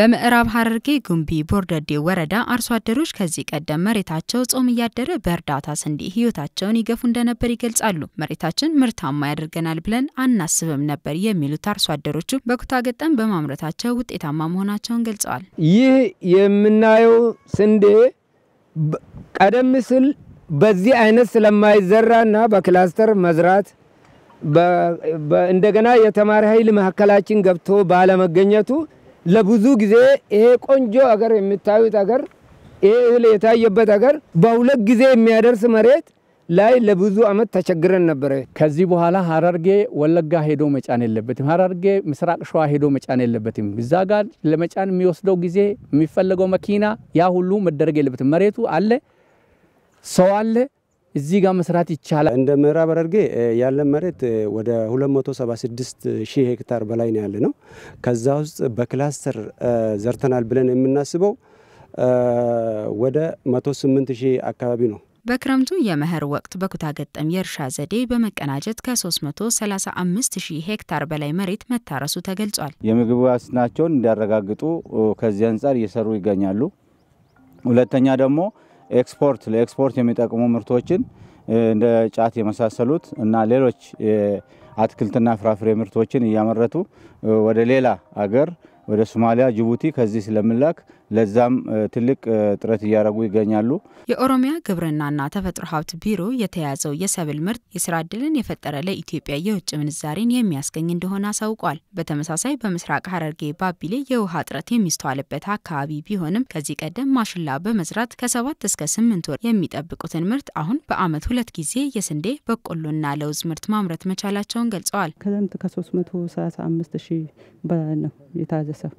በምዕራብ ሐረርጌ ጉምቢ ቦርደዴ ወረዳ አርሶ አደሮች ከዚህ ቀደም መሬታቸው ጾም እያደረ በእርዳታ ስንዴ ህይወታቸውን ይገፉ እንደነበር ይገልጻሉ። መሬታችን ምርታማ ያደርገናል ብለን አናስብም ነበር የሚሉት አርሶ አደሮቹ በኩታ ገጠም በማምረታቸው ውጤታማ መሆናቸውን ገልጸዋል። ይህ የምናየው ስንዴ ቀደም ሲል በዚህ አይነት ስለማይዘራና በክላስተር መዝራት እንደገና የተማሪ ኃይል መካከላችን ገብቶ ባለመገኘቱ ለብዙ ጊዜ ይሄ ቆንጆ አገር የምታዩት አገር ይሄ እህል የታየበት አገር በሁለት ጊዜ የሚያደርስ መሬት ላይ ለብዙ ዓመት ተቸግረን ነበረ። ከዚህ በኋላ ሐረርጌ ወለጋ ሄዶ መጫን የለበትም። ሐረርጌ ምስራቅ ሸዋ ሄዶ መጫን የለበትም። እዛ ጋር ለመጫን የሚወስደው ጊዜ የሚፈለገው መኪና ያ ሁሉ መደረግ የለበትም። መሬቱ አለ፣ ሰው አለ፣ እዚህ ጋር መስራት ይቻላል። እንደ ምዕራብ ሐረርጌ ያለን መሬት ወደ 276 ሺህ ሄክታር በላይ ነው ያለ ነው። ከዛ ውስጥ በክላስተር ዘርተናል ብለን የምናስበው ወደ 108 ሺህ አካባቢ ነው። በክረምቱ የመኸር ወቅት በኩታ ገጠም የእርሻ ዘዴ በመቀናጀት ከ335 ሺህ ሄክታር በላይ መሬት መታረሱ ተገልጿል። የምግብ ዋስትናቸውን እንዲያረጋግጡ ከዚህ አንጻር እየሰሩ ይገኛሉ። ሁለተኛ ደግሞ export ለ export የሚጠቅሙ ምርቶችን እንደ ጫት የመሳሰሉት እና ሌሎች አትክልትና ፍራፍሬ ምርቶችን እያመረቱ ወደ ሌላ አገር ወደ ሶማሊያ፣ ጅቡቲ ከዚህ ስለሚላክ ለዛም ትልቅ ጥረት እያደረጉ ይገኛሉ። የኦሮሚያ ግብርናና ተፈጥሮ ሀብት ቢሮ የተያዘው የሰብል ምርት የስራ እድልን የፈጠረ ለኢትዮጵያ የውጭ ምንዛሬን የሚያስገኝ እንደሆነ አሳውቋል። በተመሳሳይ በምስራቅ ሐረርጌ ባቢሌ የውሃ እጥረት የሚስተዋልበት አካባቢ ቢሆንም ከዚህ ቀደም ማሽላ በመዝራት ከሰባት እስከ ስምንት ወር የሚጠብቁትን ምርት አሁን በዓመት ሁለት ጊዜ የስንዴ በቆሎና ለውዝ ምርት ማምረት መቻላቸውን ገልጸዋል። ክረምት ከ335 ሺህ በላይ ነው የታረሰው።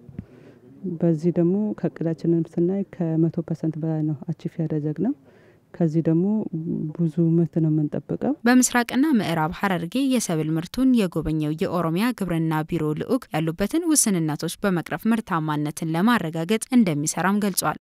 በዚህ ደግሞ ከእቅዳችንም ስናይ ከመቶ percent በላይ ነው achieve ያደረግነው። ከዚህ ደግሞ ብዙ ምርት ነው የምንጠብቀው። በምስራቅና ምዕራብ ሐረርጌ የሰብል ምርቱን የጎበኘው የኦሮሚያ ግብርና ቢሮ ልዑክ ያሉበትን ውስንነቶች በመቅረፍ ምርታማነትን ለማረጋገጥ እንደሚሰራም ገልጿል።